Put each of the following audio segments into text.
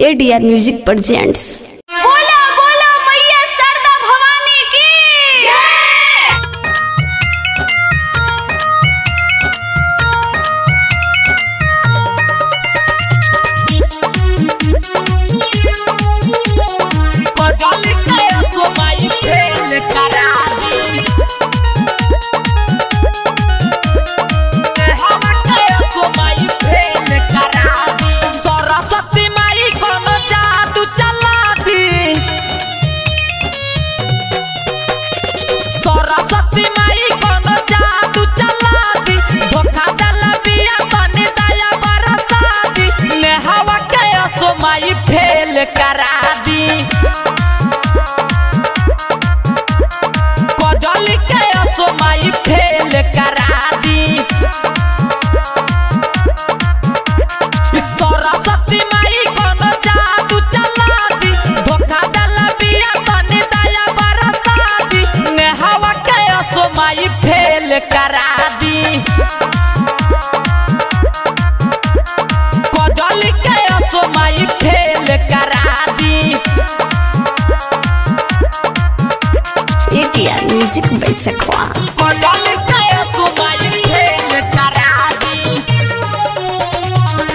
ADR music presents करा दी सरस्वती माई कोनो जादू चला दी धोखा दला बिया बनी दया बरसा दी ने हवा के असमाई फेल करा दी कजल के असमाई फेल करा दी म्यूज़िक बैसखवा कजल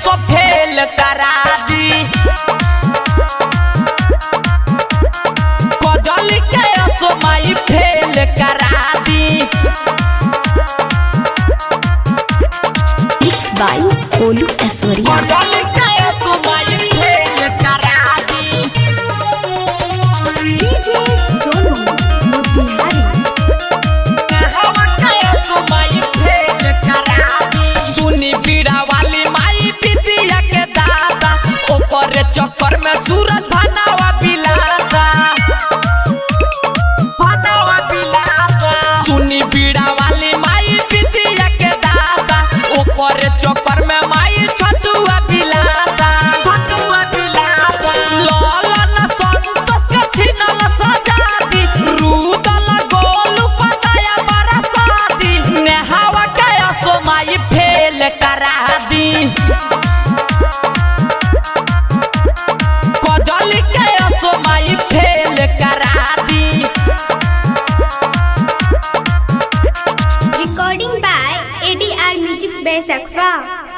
असो फेल करा दी। कजल के असो फेल करा दी। Mix by Aishwarya recording by ADR Music Base Aqua.